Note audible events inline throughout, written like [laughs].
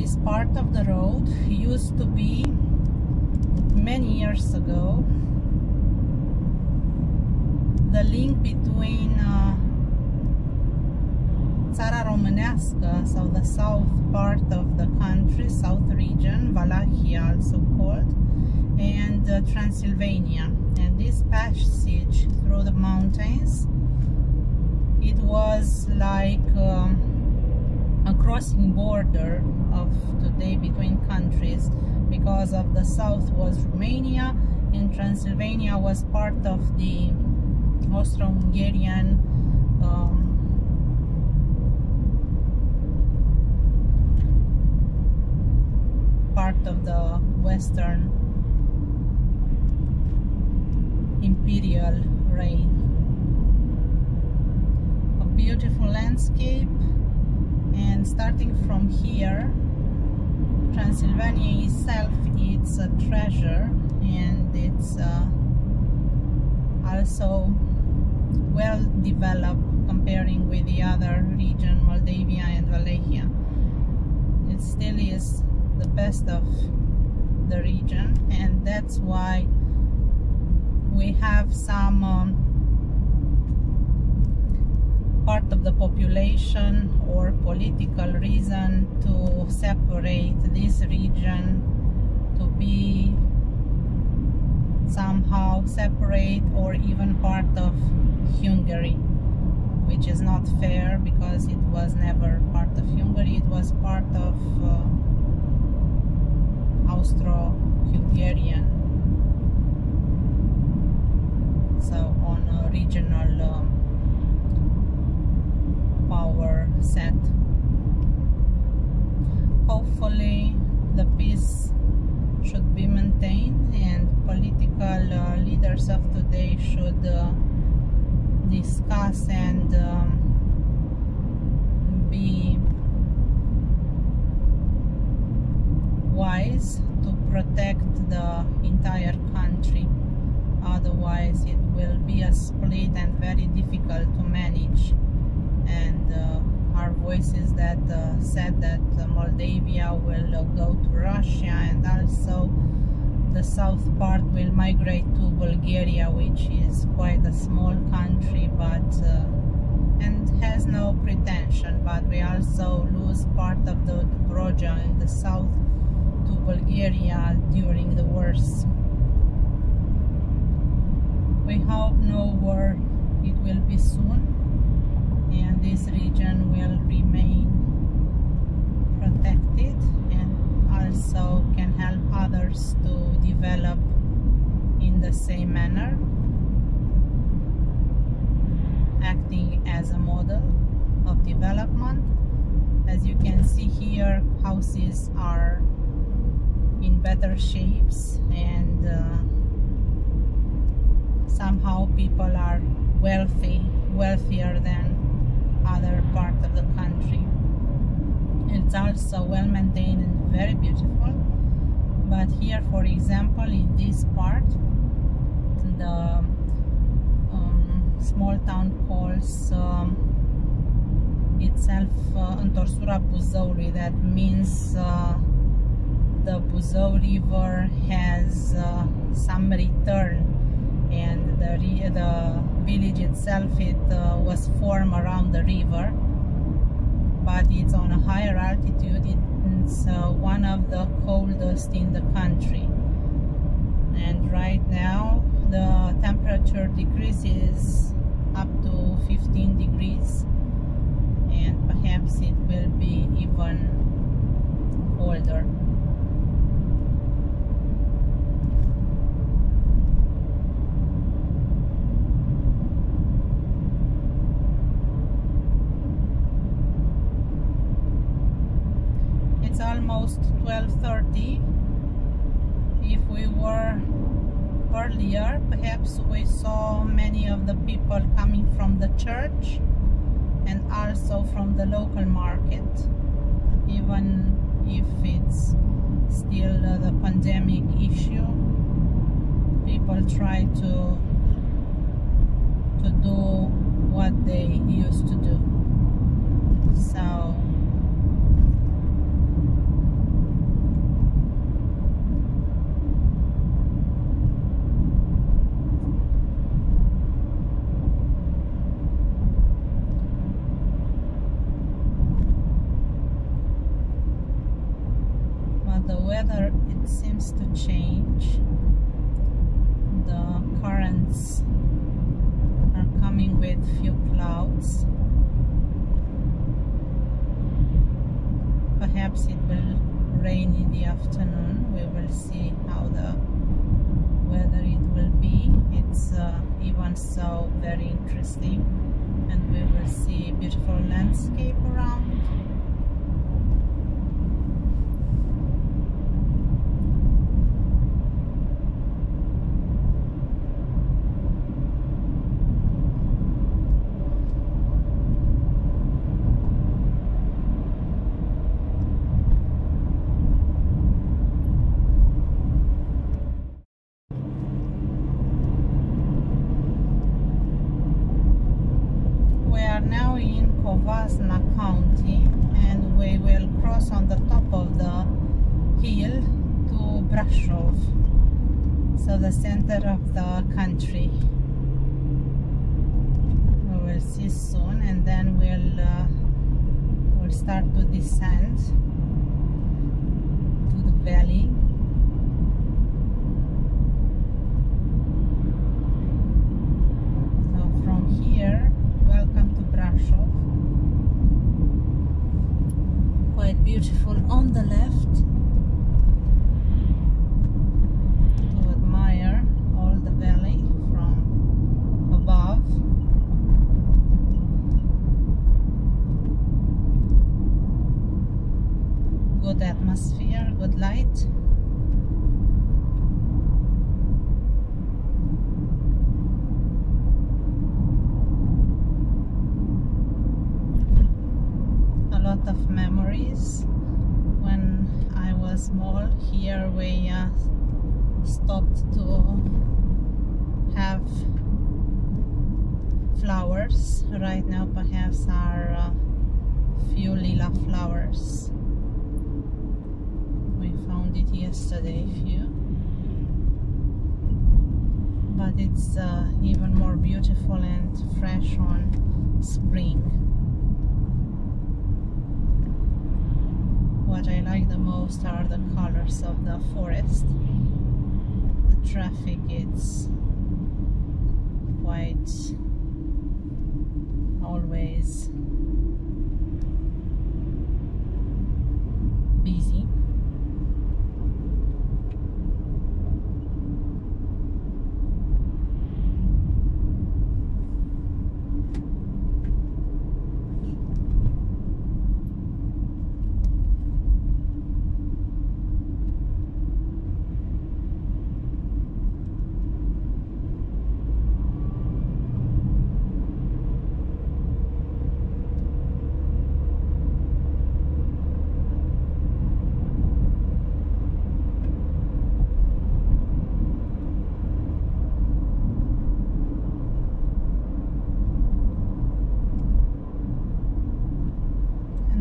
this part of the road used to be many years ago the link between uh, Țara Românească, so the south part of the country, south region, Wallachia also called, and uh, Transylvania. And this passage through the mountains, it was like um, a crossing border of today between countries because of the south was Romania and Transylvania was part of the Austro-Hungarian um, part of the western imperial reign. A beautiful landscape. And starting from here Transylvania itself it's a treasure and it's uh, also well developed comparing with the other region Moldavia and Wallachia it still is the best of the region and that's why we have some um, part of the population or political reason to separate this region to be somehow separate or even part of Hungary which is not fair because it was never part of Hungary. It was part of uh, Austro-Hungarian. So on a regional um, set. Hopefully the peace should be maintained and political uh, leaders of today should uh, discuss and um, be wise to protect the entire country. Otherwise it will be a split and very difficult to manage voices that uh, said that Moldavia will uh, go to Russia and also the south part will migrate to Bulgaria which is quite a small country but uh, and has no pretension but we also lose part of the Dobruja in the south to Bulgaria during the wars. We hope no war it will be soon and this region will remain protected and also can help others to develop in the same manner acting as a model of development. As you can see here houses are in better shapes and uh, somehow people are wealthy wealthier than other part of the country. It's also well maintained and very beautiful. But here for example in this part the um, small town calls um, itself uh, Întorsura that means uh, the Buzău River has uh, some return and the, the village itself it uh, was formed around the river but it's on a higher altitude. It's uh, one of the coldest in the country. And right now the temperature decreases up to 15 degrees and perhaps it will be even colder it's almost 12.30 if we were earlier perhaps we saw many of the people coming from the church and also from the local market even if it's still uh, the pandemic issue. People try to to do what they used to do. So weather it seems to change. The currents are coming with few clouds. Perhaps it will rain in the afternoon. We will see how the weather it will be. It's uh, even so very interesting and we will see beautiful landscape around. Covasna County and we will cross on the top of the hill to Brasov so the center of the country. We will see soon and then we'll uh, we'll start to descend to the valley so from here welcome to Brasov quite beautiful on the left to admire all the valley from above good atmosphere good light lot of memories when I was small. Here we uh, stopped to have flowers. Right now perhaps are uh, few lila flowers. We found it yesterday, few. But it's uh, even more beautiful and fresh on spring. What I like the most are the colors of the forest. The traffic is quite always busy.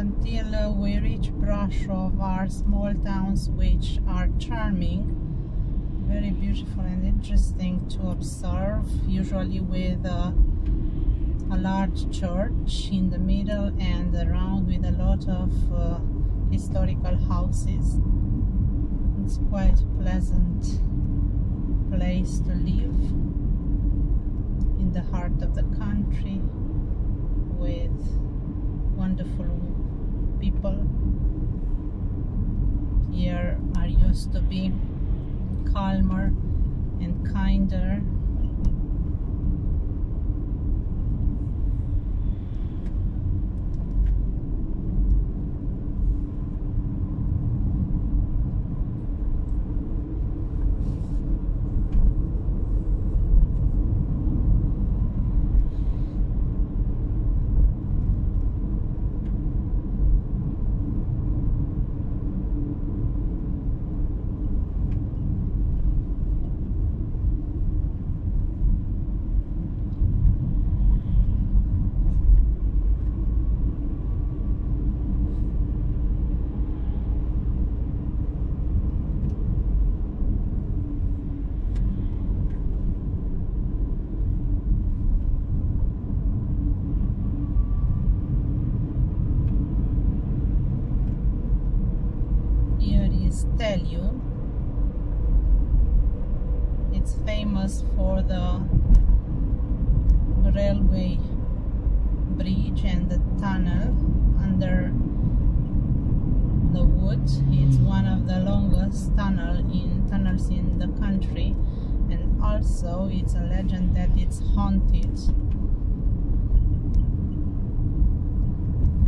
until uh, we reach Brasov are small towns which are charming very beautiful and interesting to observe usually with uh, a large church in the middle and around with a lot of uh, historical houses. It's quite a pleasant place to live in the heart of the country with wonderful people. Here are used to be calmer and kinder it's famous for the railway bridge and the tunnel under the wood. It's one of the longest tunnel in tunnels in the country. And also it's a legend that it's haunted.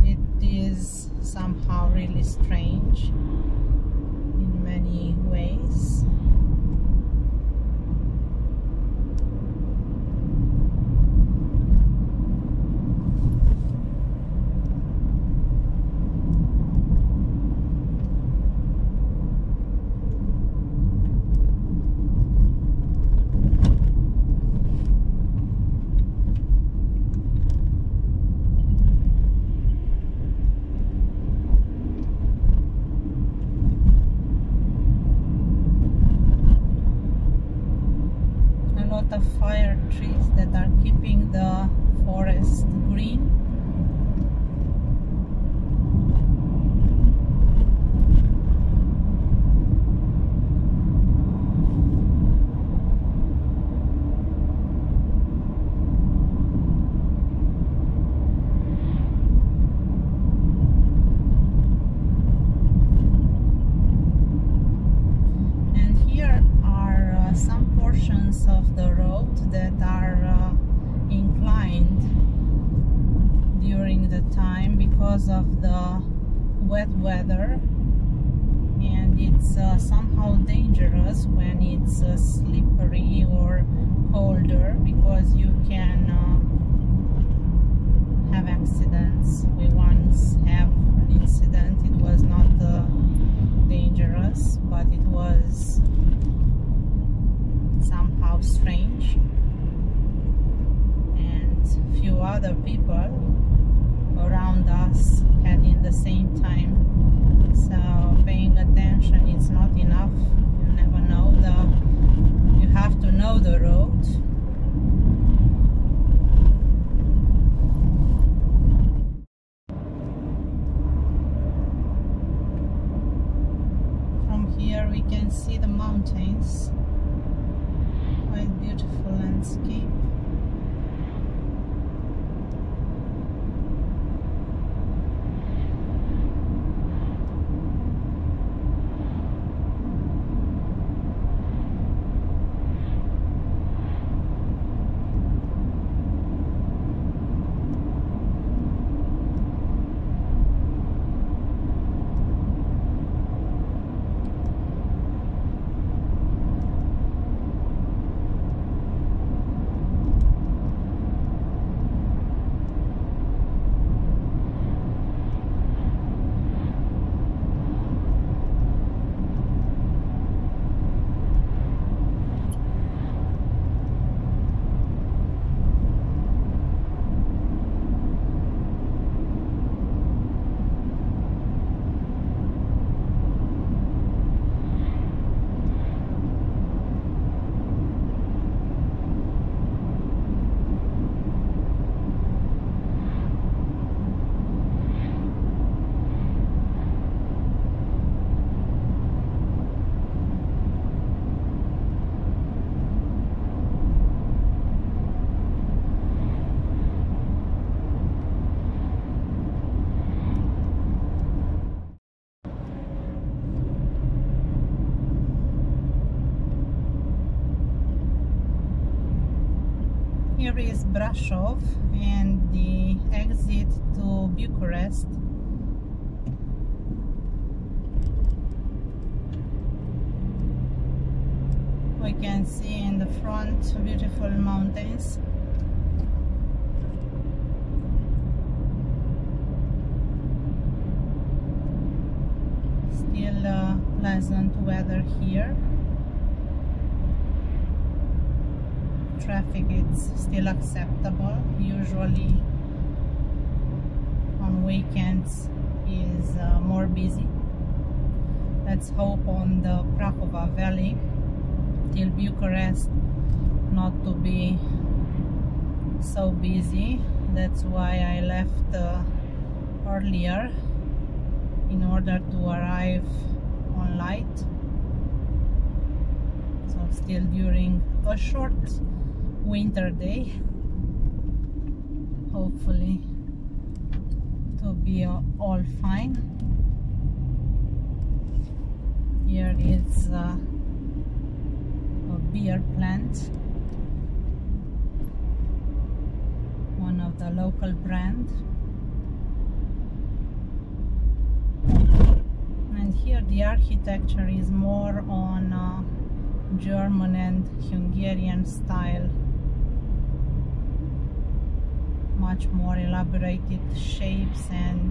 It is somehow really strange ways of fire trees that are keeping the forest green. And here are uh, some of the road that are uh, inclined during the time because of the wet weather. And it's uh, somehow dangerous when it's uh, slippery or colder because you can uh, have accidents. We once have an incident. It was not uh, dangerous but it was somehow strange. And few other people around us had in the same time. So paying attention is not enough. You never know the you have to know the road. From here we can see the mountains beautiful landscape. Here is Brasov and the exit to Bucharest. We can see in the front beautiful mountains. Still uh, pleasant weather here. Traffic it's still acceptable. Usually on weekends is uh, more busy. Let's hope on the Prahova Valley. Till Bucharest not to be so busy. That's why I left uh, earlier in order to arrive on light. So still during a short winter day. Hopefully to be all fine. Here is a beer plant. One of the local brand. And here the architecture is more on uh, German and Hungarian style much more elaborated shapes and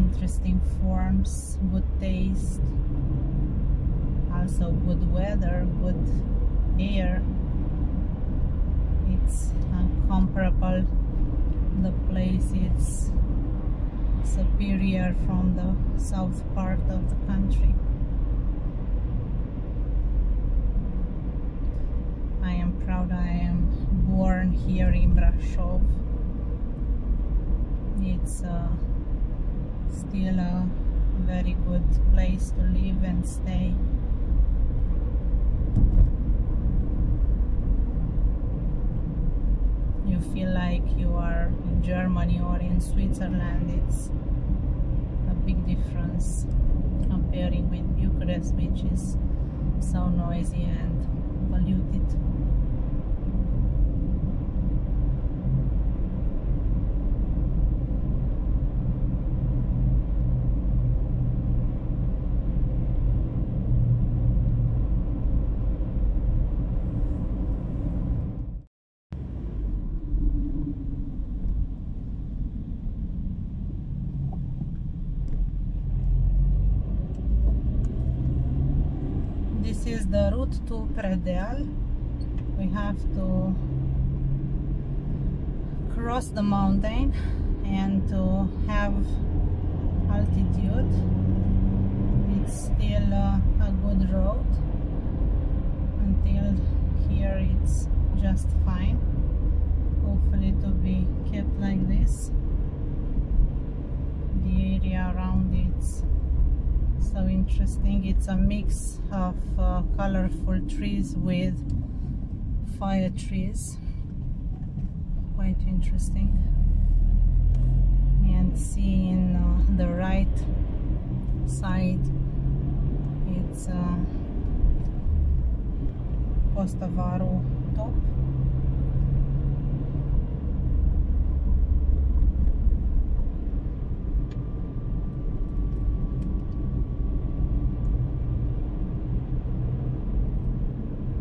interesting forms good taste also good weather good air. It's incomparable. The place is superior from the south part of the country. I am proud I am born here in Brasov it's uh, still a very good place to live and stay. You feel like you are in Germany or in Switzerland it's a big difference comparing with Bucharest which is so noisy and polluted this is the route to Predeal we have to cross the mountain and to have altitude. It's still uh, a good road. Until here it's just fine. Hopefully to be kept like this. The area around it's so interesting. It's a mix of uh, colorful trees with fire trees. Quite interesting. And seeing uh, the right side it's uh, Postavaru top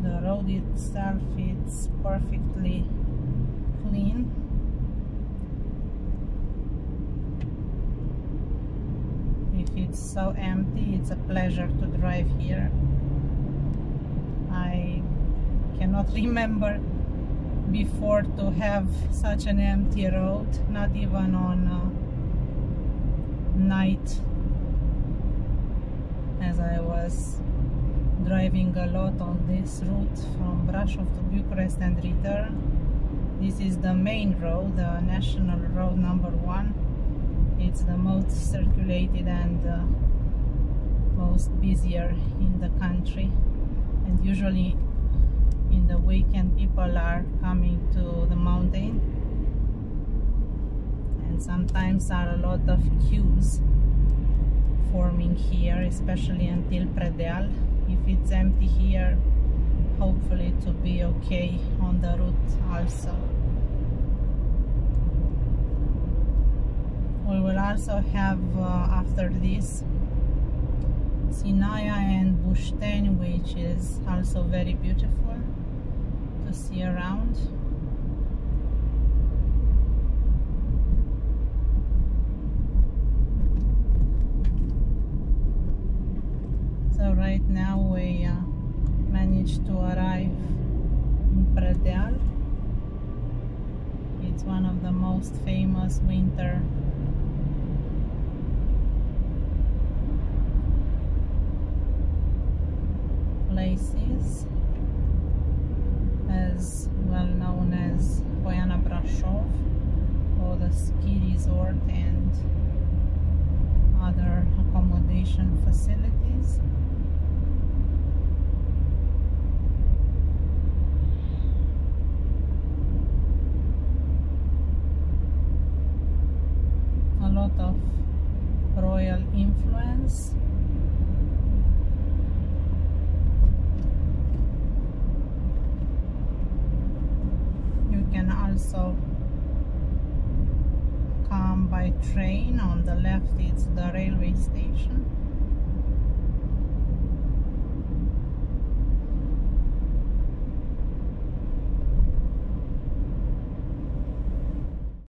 the road itself is perfectly clean. If it's so empty it's a pleasure to drive here. I cannot [laughs] remember before to have such an empty road not even on uh, night as I was driving a lot on this route from Brasov to Bucharest and return. This is the main road, the national road number one. It's the most circulated and uh, most busier in the country. And usually in the weekend people are coming to the mountain and sometimes there are a lot of queues forming here, especially until Predeal it's empty here. Hopefully to be okay on the route also. We will also have uh, after this Sinaia and Bușteni which is also very beautiful to see around so right now we uh, managed to arrive in Predeal it's one of the most famous winter places as well known as Poiana Brasov or the ski resort and other accommodation facilities. A lot of royal influence. You can also come by train on the left it's the railway station